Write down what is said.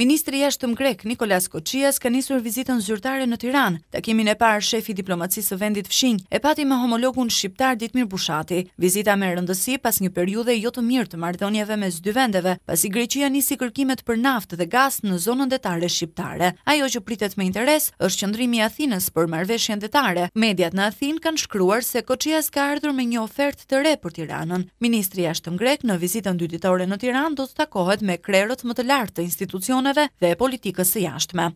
Ministri i Jashtëm grek, Nikolas Koçias, ka nisur vizitën zyrtare në Tiranë. Takimin e parë, shefi i diplomacisë së vendit fqinj e pati me homologun shqiptar Ditmir Bushati. Vizita me rëndësi pas një periudhe jo të mirë të marrëdhënieve mes dy vendeve, pasi Greqia nisi kërkimet për naftë dhe gaz në zonën detare shqiptare. Ajo që pritet me interes është qëndrimi i Athinës për marrëveshjen detare. Mediat në Athinë kanë shkruar se Koçias ka ardhur me një ofertë të re për Tiranën. Ministri i Jashtëm grek në vizitën dy ditore në Tiranë do të takohet me krerët më të lartë të institucioneve dhe politikës së jashtme.